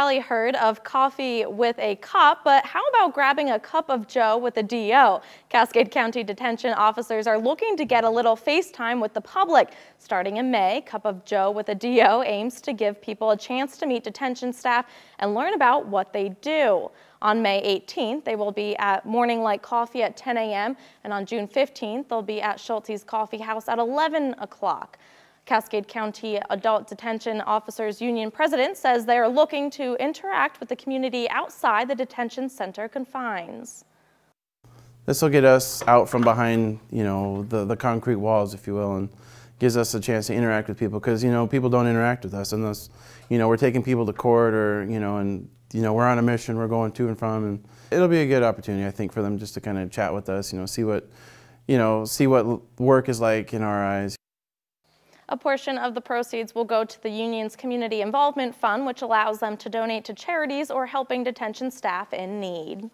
Probably heard of coffee with a cop, but how about grabbing a cup of joe with a DO? Cascade County detention officers are looking to get a little FaceTime with the public. Starting in May, Cup of Joe with a DO aims to give people a chance to meet detention staff and learn about what they do. On May 18th, they will be at Morning Light Coffee at 10 a.m. and on June 15th, they'll be at Schulte's Coffee House at 11 o'clock. Cascade County Adult Detention Officers Union president says they are looking to interact with the community outside the detention center confines. This will get us out from behind, you know, the, the concrete walls, if you will, and gives us a chance to interact with people because, you know, people don't interact with us unless, you know, we're taking people to court or, you know, and, you know, we're on a mission, we're going to and from, and it'll be a good opportunity, I think, for them just to kind of chat with us, you know, see what, you know, see what work is like in our eyes. A portion of the proceeds will go to the union's Community Involvement Fund, which allows them to donate to charities or helping detention staff in need.